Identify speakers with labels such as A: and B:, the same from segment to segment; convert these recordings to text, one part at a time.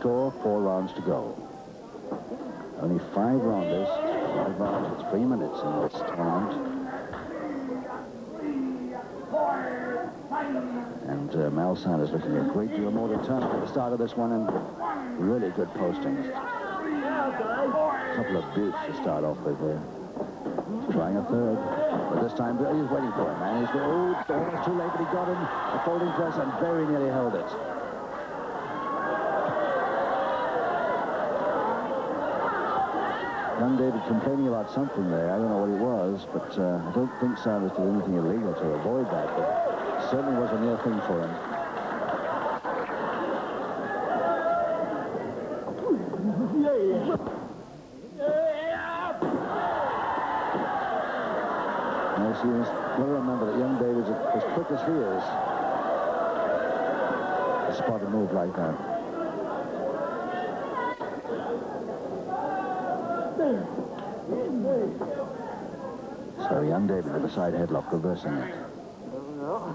A: score, four rounds to go. Only five rounders, five rounds, three minutes in this tournament. And uh, Mal Sanders looking a great deal more determined at the start of this one and really good postings. A couple of buttes to start off with there. Trying a third. But this time he's waiting for him. And he's oh, almost too late, but he got him. A folding press and very nearly held it. Young David complaining about something there. I don't know what it was, but uh, I don't think Sanders did anything illegal to avoid that. But certainly was a near thing for him. Yes, you must remember that young David's as quick as he is. To spot a move like that. So young David with the side headlock reversing it. But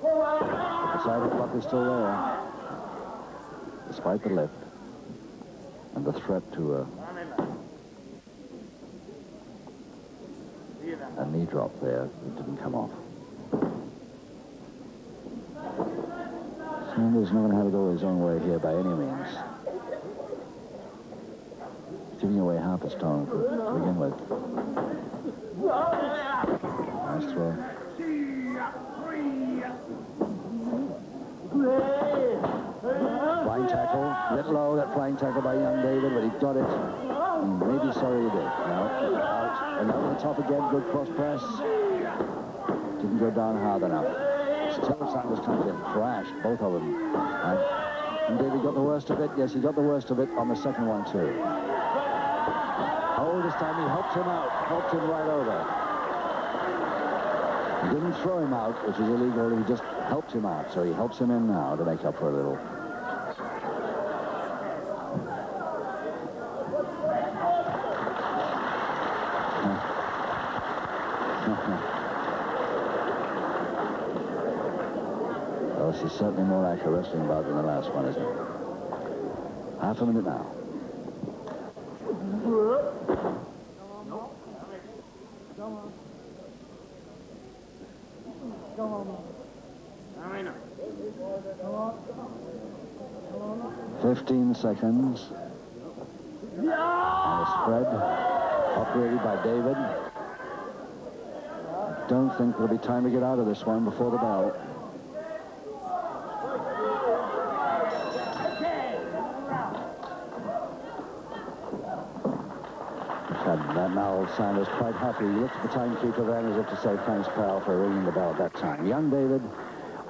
A: the side headlock is still there. Despite the lift. And the threat to a, a knee drop there. It didn't come off. Sanders not going to go his own way here by any means giving away half his tone to begin with. Nice throw. Flying tackle, bit low, that flying tackle by young David, but he got it. He may be sorry he did. Now, out, and over the top again, good cross press. Didn't go down hard enough. Still Sanders comes in, thrashed, both of them. And, and David got the worst of it. Yes, he got the worst of it on the second one, too. Oh, this time he helped him out, helped him right over. He didn't throw him out, which is illegal. He just helped him out. So he helps him in now to make up for a little. well, this is certainly more like a wrestling bout than the last one, isn't it? Half a minute now. Fifteen seconds. And a spread operated by David. Don't think there'll be time to get out of this one before the bell. And now Sanders quite happy. He looks at the timekeeper then as if to say thanks, pal, for ringing the bell at that time. Young David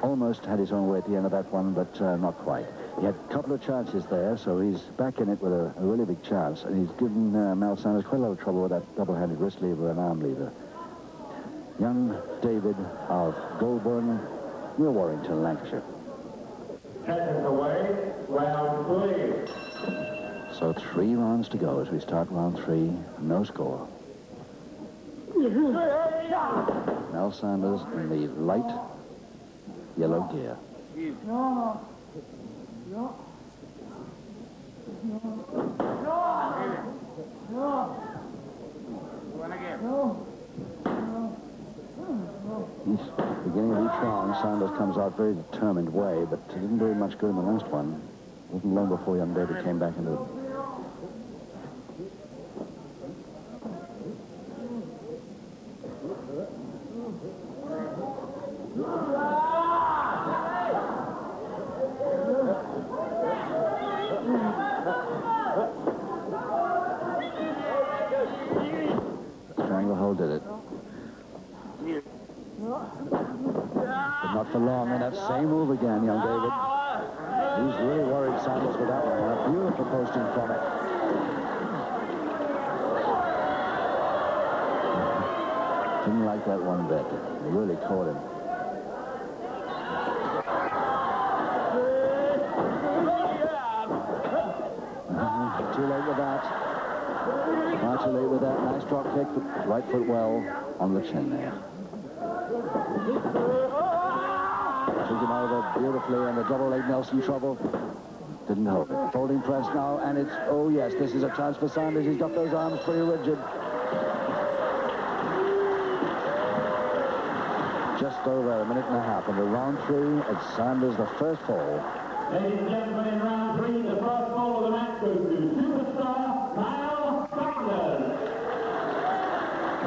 A: almost had his own way at the end of that one, but uh, not quite. He had a couple of chances there, so he's back in it with a, a really big chance. And he's given uh, Mal Sanders quite a lot of trouble with that double-handed wrist lever and arm lever. Young David of Golborne, near Warrington, Lancashire.
B: Seconds away, round three.
A: So three rounds to go as we start round three. No score. Mal Sanders in the light yellow gear. He's beginning of each round, Sanders comes out very determined way, but didn't do much good in the last one. It wasn't long before young David came back into it. Triangle hold did it. But not for long, and that same move again, young David. He's really worried Sanders with that one. A beautiful posting from it. Didn't like that one bit. It really caught him. Mhm, Too late with that. Too late with that. Nice drop kick. Right foot well on the chin there. Took him over beautifully and the double leg Nelson trouble. didn't hold it. Folding press now, and it's, oh yes, this is a chance for Sanders. He's got those arms pretty rigid. Just over a minute and a half into round three. It's Sanders, the first fall.
B: Ladies and gentlemen, in round three, the first fall of the match goes to superstar Kyle Sanders.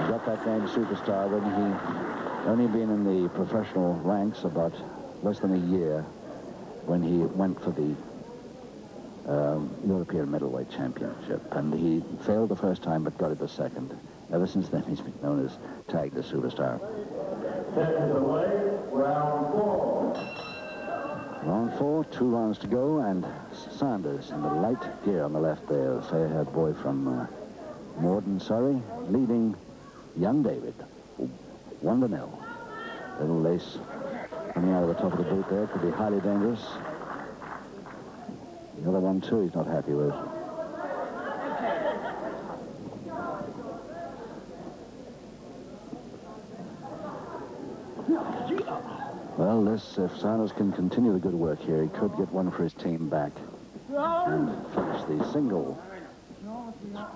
A: He got that name superstar when he only been in the professional ranks about less than a year when he went for the um, European middleweight championship. And he failed the first time but got it the second. Ever since then, he's been known as Tag the Superstar.
B: Away, round four.
A: Round four, two rounds to go, and Sanders in the light gear on the left there, the fair-haired boy from uh, Morden, Surrey, leading young David, one to nil. Little lace coming out of the top of the boot there could be highly dangerous. The other one, too, he's not happy with. Well, this, if Sanders can continue the good work here, he could get one for his team back and finish the single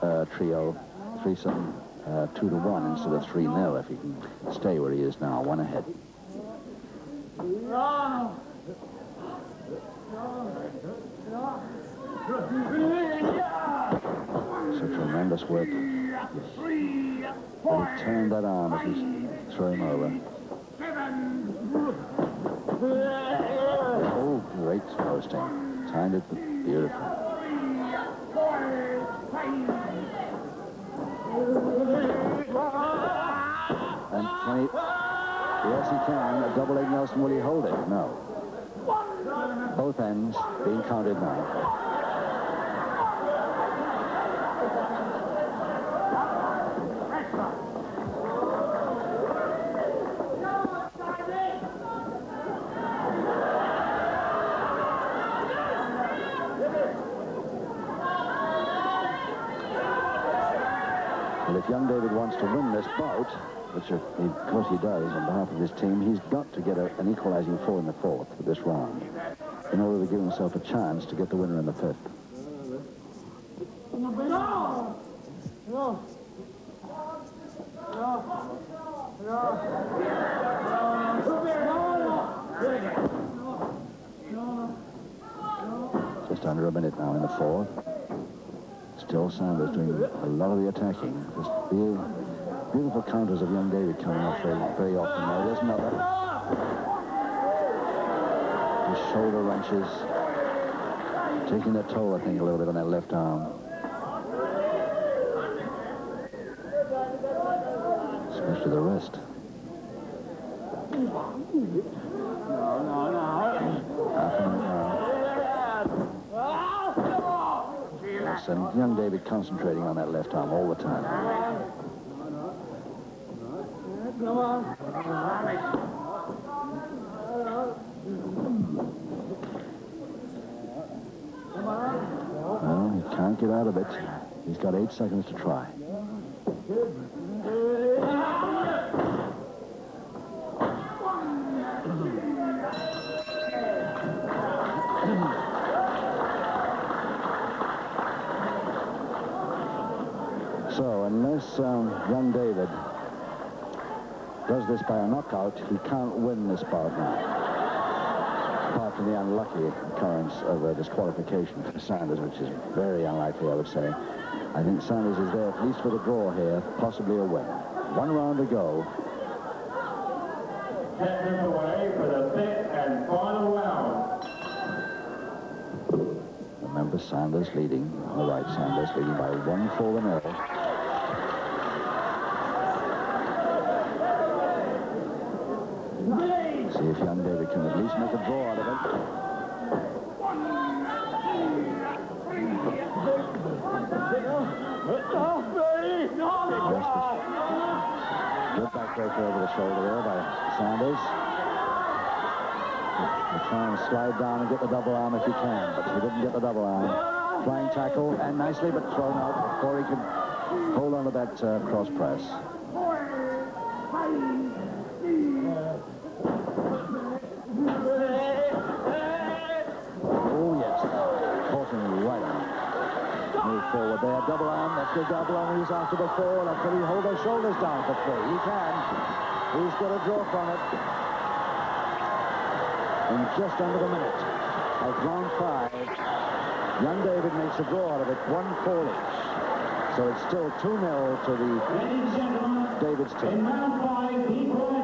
A: uh, trio, threesome, uh, two to one instead of three nil if he can stay where he is now, one ahead. So tremendous work. Really turned that arm as he's throw him over. Oh, great posting. Eh? Timed it beautifully. And can he... Yes, he can. A double leg Nelson. Will he hold it? No. Both ends being counted now. Well, if young David wants to win this bout, which of course he does on behalf of his team, he's got to get a, an equalizing fall in the fourth for this round in order to give himself a chance to get the winner in the fifth. Just under a minute now in the fourth. Still Sanders doing a lot of the attacking. Just beautiful, counters of young David coming off very, very often now. There's another. His shoulder wrenches. Taking a toll, I think, a little bit on that left arm. Especially the wrist. Yes, and young David concentrating on that left arm all the time. Well, he can't get out of it. He's got eight seconds to try. So unless um, young David does this by a knockout, he can't win this bout now. Apart from the unlucky occurrence of a disqualification for Sanders, which is very unlikely, I would say. I think Sanders is there at least for the draw here, possibly a win. One round to go.
B: Seconds away for the fifth and final round.
A: Remember Sanders leading, on the right Sanders leading by one for the nil. See if young David can at least make a draw out of it. Good backbreaker over the shoulder there by Sanders. He'll try and slide down and get the double arm if he can, but he didn't get the double arm. Flying tackle, and nicely, but thrown out before he could hold on to that uh, cross press. Move forward there. Double arm. That's the double arm. He's after the fall. Now, can he hold those shoulders down for three? He can. He's got a draw from it. In just under a minute of round five, young David makes a draw out of it. One fall each. So it's still 2-0 to the
B: Ladies and gentlemen,
A: David's team.